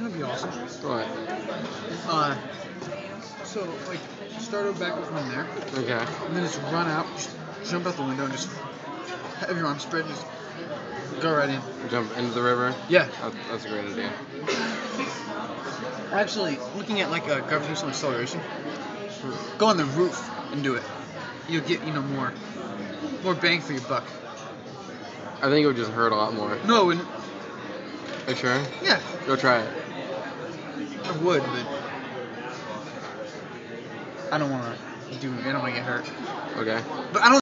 That'd be awesome. Uh, so, like, start back with one there. Okay. And then just run out jump out the window, and just have your arms spread, and just go right in. Jump into the river. Yeah. That, that's a great idea. Actually, looking at like a gravitational acceleration, go on the roof and do it. You'll get you know more, more bang for your buck. I think it would just hurt a lot more. No, and Are you sure? yeah, Go try it. I would, but I don't want to do. I don't want to get hurt. Okay. But I don't.